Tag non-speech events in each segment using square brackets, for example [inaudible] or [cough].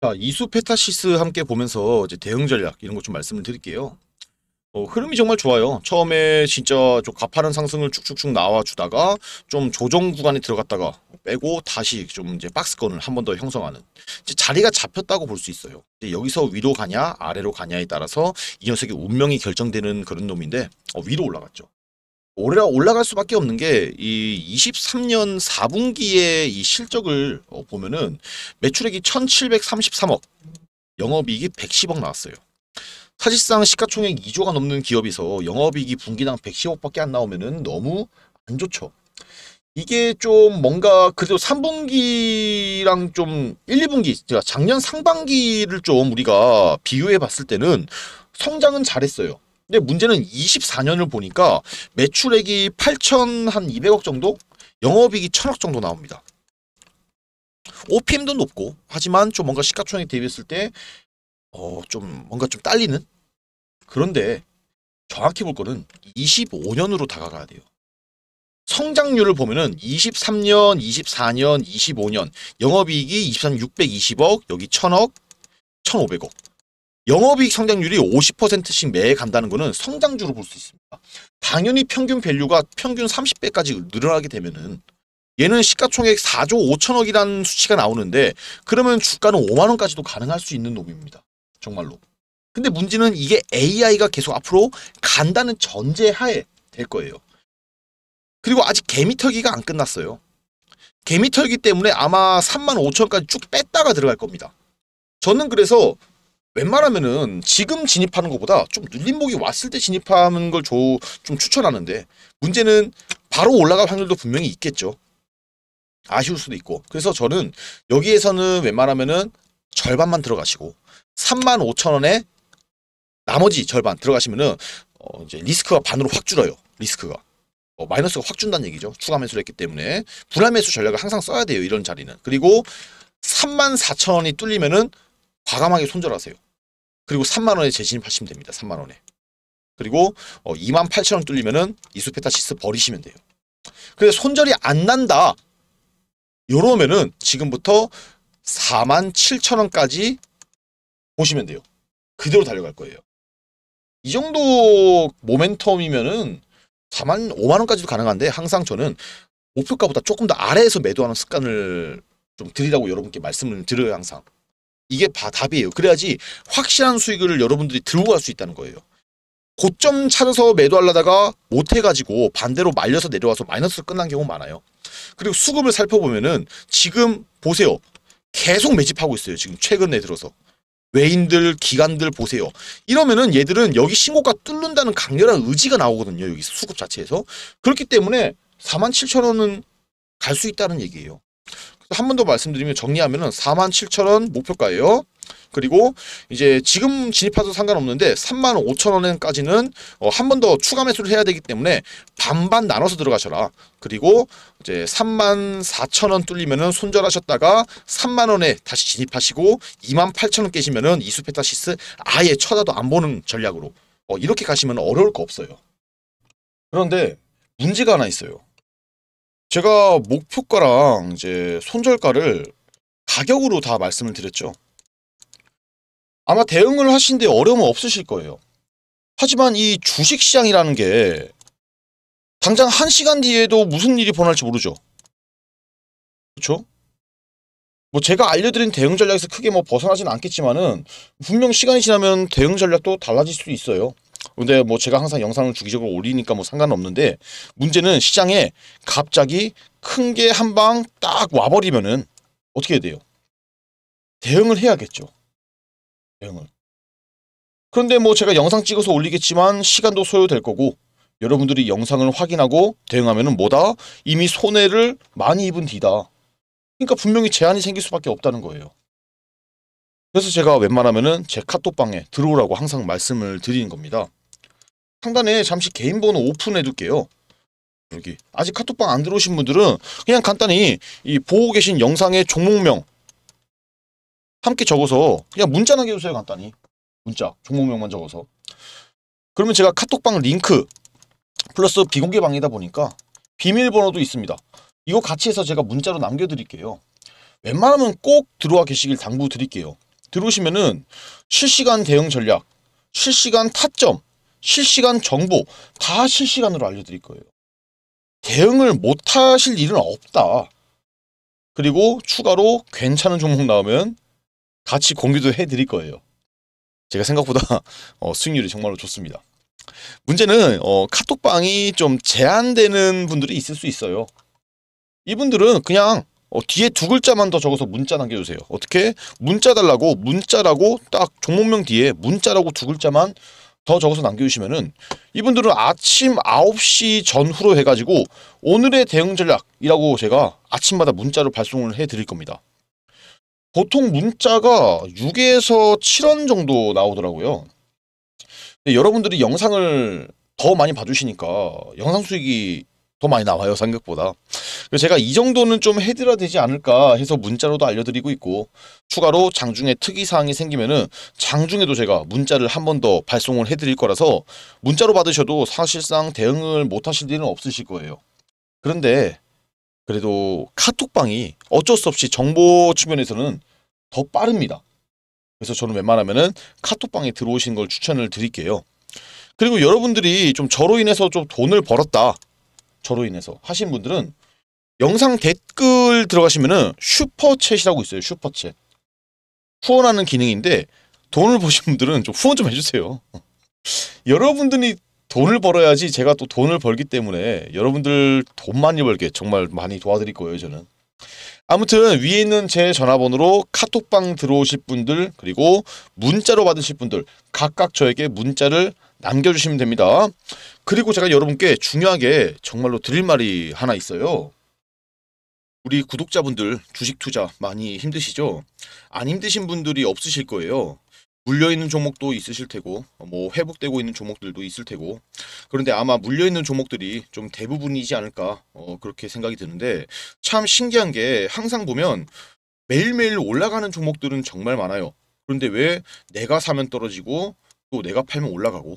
자, 이수페타시스 함께 보면서 이제 대응 전략 이런 거좀 말씀을 드릴게요. 어, 흐름이 정말 좋아요. 처음에 진짜 좀 가파른 상승을 쭉쭉쭉 나와주다가 좀 조정 구간에 들어갔다가 빼고 다시 좀 이제 박스권을 한 번 더 형성하는 자리가 잡혔다고 볼 수 있어요. 여기서 위로 가냐 아래로 가냐에 따라서 이 녀석의 운명이 결정되는 그런 놈인데 어, 위로 올라갔죠. 올라 올라갈 수밖에 없는 게 이 23년 4분기의 이 실적을 어, 보면은 매출액이 1,733억, 영업이익이 110억 나왔어요. 사실상 시가총액 2조가 넘는 기업에서 영업이익이 분기당 110억밖에 안 나오면은 너무 안 좋죠. 이게 좀 뭔가 그래도 3분기랑 좀 1, 2분기 제가 작년 상반기를 좀 우리가 비교해 봤을 때는 성장은 잘했어요. 근데 문제는 24년을 보니까 매출액이 8천 한 200억 정도, 영업이익이 1000억 정도 나옵니다. OPM도 높고 하지만 좀 뭔가 시가총액 대비했을 때 어, 좀 뭔가 좀 딸리는? 그런데 정확히 볼 거는 25년으로 다가가야 돼요. 성장률을 보면은 23년, 24년, 25년 영업이익이 23년 620억, 여기 1000억, 1500억. 영업이익 성장률이 50%씩 매해 간다는 거는 성장주로 볼 수 있습니다. 당연히 평균 value가 평균 30배까지 늘어나게 되면은 얘는 시가총액 4조 5천억이라는 수치가 나오는데 그러면 주가는 5만 원까지도 가능할 수 있는 놈입니다. 정말로. 근데 문제는 이게 AI가 계속 앞으로 간다는 전제하에 될 거예요. 그리고 아직 개미털기가 안 끝났어요. 개미털기 때문에 아마 3만 5천까지 쭉 뺐다가 들어갈 겁니다. 저는 그래서 웬만하면은 지금 진입하는 것보다 좀 눌림목이 왔을 때 진입하는 걸 좀 추천하는데 문제는 바로 올라갈 확률도 분명히 있겠죠. 아쉬울 수도 있고. 그래서 저는 여기에서는 웬만하면은 절반만 들어가시고 3만 5천 원에 나머지 절반 들어가시면은 어 이제 리스크가 반으로 확 줄어요. 리스크가. 어 마이너스가 확 준다는 얘기죠. 추가 매수를 했기 때문에 분할 매수 전략을 항상 써야 돼요. 이런 자리는. 그리고 3만 4천 원이 뚫리면은 과감하게 손절하세요. 그리고 3만 원에 재진입하시면 됩니다. 3만 원에. 그리고 어 2만 8천 원 뚫리면은 이수페타시스 버리시면 돼요. 그래서 손절이 안 난다. 요러면은 지금부터 4만 7천 원까지 보시면 돼요. 그대로 달려갈 거예요. 이 정도 모멘텀이면은 4만 5만 원까지도 가능한데 항상 저는 목표가보다 조금 더 아래에서 매도하는 습관을 좀 드리라고 여러분께 말씀을 드려요 항상. 이게 바, 답이에요. 그래야지 확실한 수익을 여러분들이 들고 갈 수 있다는 거예요. 고점 찾아서 매도하려다가 못해가지고 반대로 말려서 내려와서 마이너스로 끝난 경우 많아요. 그리고 수급을 살펴보면은 지금 보세요. 계속 매집하고 있어요. 지금 최근에 들어서. 외인들, 기관들 보세요. 이러면은 얘들은 여기 신고가 뚫는다는 강렬한 의지가 나오거든요. 여기 수급 자체에서. 그렇기 때문에 4만 7천 원은 갈 수 있다는 얘기예요. 한 번 더 말씀드리면 정리하면은 4만 7천 원 목표가예요. 그리고 이제 지금 진입해도 상관없는데 3만 5천 원까지는 어, 한 번 더 추가 매수를 해야 되기 때문에 반반 나눠서 들어가셔라. 그리고 이제 3만 4천 원 뚫리면은 손절하셨다가 3만 원에 다시 진입하시고 2만 8천 원 깨시면은 이수페타시스 아예 쳐다도 안 보는 전략으로 어, 이렇게 가시면 어려울 거 없어요. 그런데 문제가 하나 있어요. 제가 목표가랑 이제 손절가를 가격으로 다 말씀을 드렸죠. 아마 대응을 하시는데 어려움은 없으실 거예요. 하지만 이 주식시장이라는 게 당장 한 시간 뒤에도 무슨 일이 벌어날지 모르죠. 그렇죠? 뭐 제가 알려드린 대응 전략에서 크게 뭐 벗어나지는 않겠지만은 분명 시간이 지나면 대응 전략도 달라질 수 있어요. 근데 뭐 제가 항상 영상을 주기적으로 올리니까 뭐 상관없는데 문제는 시장에 갑자기 큰 게 한 방 딱 와버리면은 어떻게 해야 돼요? 대응을 해야겠죠. 대응을. 그런데 뭐 제가 영상 찍어서 올리겠지만 시간도 소요될 거고 여러분들이 영상을 확인하고 대응하면은 뭐다? 이미 손해를 많이 입은 뒤다. 그러니까 분명히 제한이 생길 수밖에 없다는 거예요. 그래서 제가 웬만하면은 제 카톡방에 들어오라고 항상 말씀을 드리는 겁니다. 상단에 잠시 개인 번호 오픈해 둘게요. 여기 아직 카톡방 안 들어오신 분들은 그냥 간단히 이 보고 계신 영상의 종목명 함께 적어서 그냥 문자 남겨주세요 간단히 문자 종목명만 적어서 그러면 제가 카톡방 링크 플러스 비공개 방이다 보니까 비밀번호도 있습니다. 이거 같이 해서 제가 문자로 남겨드릴게요. 웬만하면 꼭 들어와 계시길 당부 드릴게요. 들어오시면은 실시간 대응 전략, 실시간 타점, 실시간 정보 다 실시간으로 알려드릴 거예요. 대응을 못 하실 일은 없다. 그리고 추가로 괜찮은 종목 나오면 같이 공유도 해드릴 거예요. 제가 생각보다 [laughs] 어, 수익률이 정말로 좋습니다. 문제는 어, 카톡방이 좀 제한되는 분들이 있을 수 있어요. 이분들은 그냥 어, 뒤에 두 글자만 더 적어서 문자 남겨주세요. 어떻게? 문자 달라고 문자라고 딱 종목명 뒤에 문자라고 두 글자만 더 적어서 남겨주시면은 이분들은 아침 9시 전후로 해가지고 오늘의 대응 전략이라고 제가 아침마다 문자로 발송을 해드릴 겁니다. 보통 문자가 6에서 7원 정도 나오더라고요. 여러분들이 영상을 더 많이 봐주시니까 영상 수익이 더 많이 나와요 생각보다. 제가 이 정도는 좀 해드려야 되지 않을까 해서 문자로도 알려드리고 있고 추가로 장중에 특이사항이 생기면은 장중에도 제가 문자를 한 번 더 발송을 해드릴 거라서 문자로 받으셔도 사실상 대응을 못 하실 일은 없으실 거예요. 그런데 그래도 카톡방이 어쩔 수 없이 정보 측면에서는 더 빠릅니다. 그래서 저는 웬만하면은 카톡방에 들어오신 걸 추천을 드릴게요. 그리고 여러분들이 좀 저로 인해서 좀 돈을 벌었다 저로 인해서 하신 분들은 영상 댓글 들어가시면은 슈퍼챗이라고 있어요. 슈퍼챗. 후원하는 기능인데 돈을 보신 분들은 좀 후원 좀 해주세요. [laughs] 여러분들이 돈을 벌어야지 제가 또 돈을 벌기 때문에 여러분들 돈 많이 벌게 정말 많이 도와드릴 거예요 저는. 아무튼 위에 있는 제 전화번호로 카톡방 들어오실 분들 그리고 문자로 받으실 분들 각각 저에게 문자를 남겨주시면 됩니다. 그리고 제가 여러분께 중요하게 정말로 드릴 말이 하나 있어요. 우리 구독자분들 주식 투자 많이 힘드시죠? 안 힘드신 분들이 없으실 거예요. 물려있는 종목도 있으실 테고 뭐 회복되고 있는 종목들도 있을 테고 그런데 아마 물려있는 종목들이 좀 대부분이지 않을까 어, 그렇게 생각이 드는데 참 신기한 게 항상 보면 매일매일 올라가는 종목들은 정말 많아요. 그런데 왜 내가 사면 떨어지고 또 내가 팔면 올라가고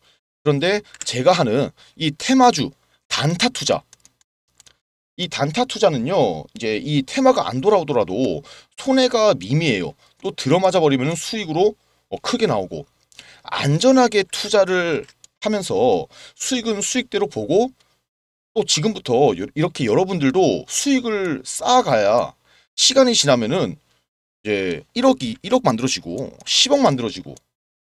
그런데 제가 하는 이 테마주 단타 투자. 이 단타 투자는요 이제 이 테마가 안 돌아오더라도 손해가 미미해요. 또 들어맞아 버리면 수익으로 어, 크게 나오고. 안전하게 투자를 하면서 수익은 수익대로 보고 또 지금부터 이렇게 여러분들도 수익을 쌓아가야 시간이 지나면은 이제 1억이 1억 만들어지고 10억 만들어지고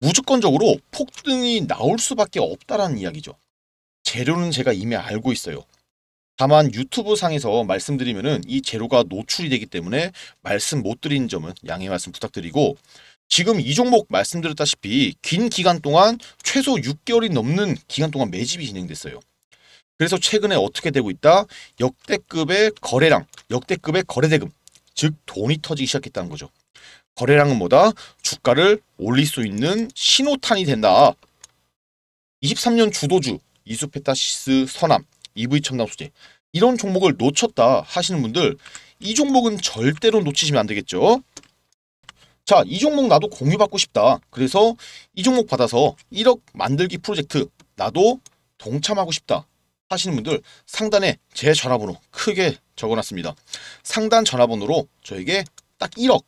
무조건적으로 폭등이 나올 수밖에 없다라는 이야기죠. 재료는 제가 이미 알고 있어요. 다만 유튜브 상에서 말씀드리면은 이 재료가 노출이 되기 때문에 말씀 못 드린 점은 양해 말씀 부탁드리고 지금 이 종목 말씀드렸다시피 긴 기간 동안 최소 6개월이 넘는 기간 동안 매집이 진행됐어요. 그래서 최근에 어떻게 되고 있다? 역대급의 거래량, 역대급의 거래대금, 즉 돈이 터지기 시작했다는 거죠. 거래량은 뭐다? 주가를 올릴 수 있는 신호탄이 된다. 23년 주도주 이수페타시스 선암, EV 첨단 소재 이런 종목을 놓쳤다 하시는 분들 이 종목은 절대로 놓치시면 안 되겠죠. 자, 이 종목 나도 공유받고 싶다. 그래서 이 종목 받아서 1억 만들기 프로젝트 나도 동참하고 싶다. 하시는 분들 상단에 제 전화번호 크게 적어놨습니다. 상단 전화번호로 저에게 딱 1억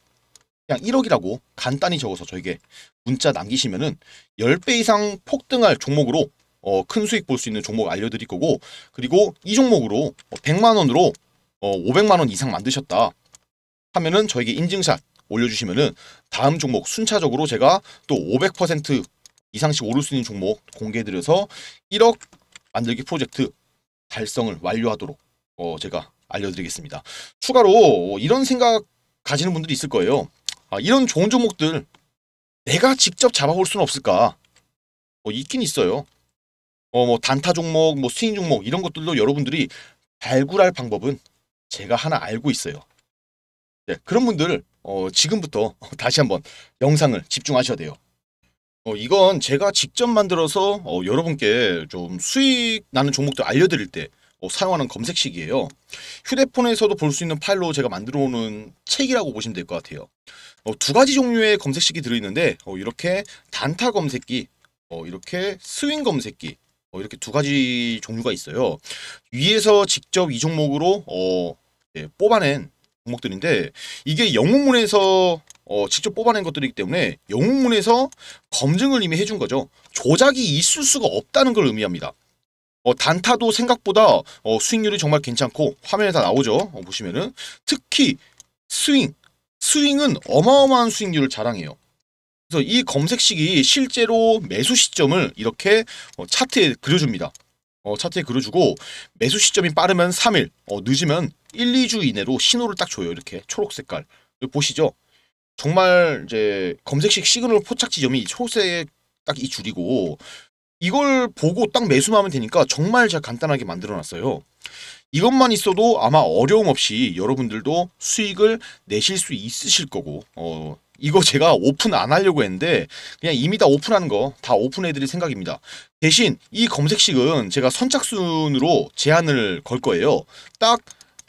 그냥 1억이라고 간단히 적어서 저에게 문자 남기시면은 10배 이상 폭등할 종목으로 어, 큰 수익 볼 수 있는 종목 알려드릴 거고 그리고 이 종목으로 100만 원으로 어, 500만 원 이상 만드셨다 하면은 저에게 인증샷 올려주시면은 다음 종목 순차적으로 제가 또 500% 이상씩 오를 수 있는 종목 공개해드려서 1억 만들기 프로젝트 달성을 완료하도록 어, 제가 알려드리겠습니다. 추가로 이런 생각 가지는 분들이 있을 거예요. 아, 이런 좋은 종목들 내가 직접 잡아볼 수는 없을까? 어, 있긴 있어요. 어, 뭐 단타 종목, 뭐 스윙 종목 이런 것들도 여러분들이 발굴할 방법은 제가 하나 알고 있어요. 네, 그런 분들 어, 지금부터 [laughs] 다시 한번 영상을 집중하셔야 돼요. 어, 이건 제가 직접 만들어서 어, 여러분께 좀 수익 나는 종목들 알려드릴 때 어, 사용하는 검색식이에요. 휴대폰에서도 볼 수 있는 파일로 제가 만들어 놓은 책이라고 보시면 될 것 같아요. 어, 두 가지 종류의 검색식이 들어있는데 어, 이렇게 단타 검색기, 어, 이렇게 스윙 검색기 어, 이렇게 두 가지 종류가 있어요. 위에서 직접 이 종목으로 어, 예, 뽑아낸 종목들인데 이게 영웅문에서 어, 직접 뽑아낸 것들이기 때문에 영웅문에서 검증을 이미 해준 거죠. 조작이 있을 수가 없다는 걸 의미합니다. 어, 단타도 생각보다 어, 수익률이 정말 괜찮고 화면에 다 나오죠. 어, 보시면은 특히 스윙, 스윙은 어마어마한 수익률을 자랑해요. 그래서 이 검색식이 실제로 매수 시점을 이렇게 어, 차트에 그려줍니다. 어, 차트에 그려주고 매수 시점이 빠르면 3일, 어, 늦으면 1, 2주 이내로 신호를 딱 줘요. 이렇게 초록 색깔. 보시죠. 정말 이제 검색식 시그널 포착 지점이 초록색 딱 이 줄이고 이걸 보고 딱 매수만 하면 되니까 정말 잘 간단하게 만들어 놨어요. 이것만 있어도 아마 어려움 없이 여러분들도 수익을 내실 수 있으실 거고 어 이거 제가 오픈 안 하려고 했는데 그냥 이미 다 오픈하는 거다 오픈해 드릴 생각입니다. 대신 이 검색식은 제가 선착순으로 제한을 걸 거예요. 딱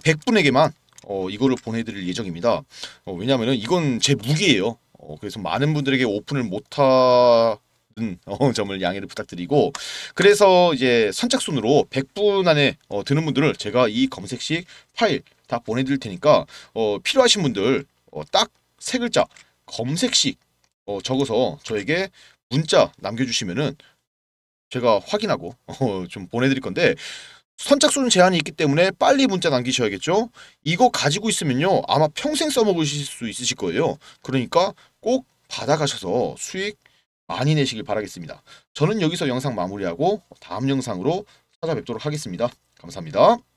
100분에게만 어, 이거를 보내드릴 예정입니다. 어, 왜냐하면 이건 제 무기예요. 어, 그래서 많은 분들에게 오픈을 못하 어, 점을 양해를 부탁드리고 그래서 이제 선착순으로 100분 안에 어, 드는 분들을 제가 이 검색식 파일 다 보내드릴 테니까 어, 필요하신 분들 어, 딱 세 글자 검색식 어, 적어서 저에게 문자 남겨주시면은 제가 확인하고 어, 좀 보내드릴 건데 선착순 제한이 있기 때문에 빨리 문자 남기셔야겠죠. 이거 가지고 있으면요 아마 평생 써먹으실 수 있으실 거예요. 그러니까 꼭 받아가셔서 수익 많이 내시길 바라겠습니다. 저는 여기서 영상 마무리하고 다음 영상으로 찾아뵙도록 하겠습니다. 감사합니다.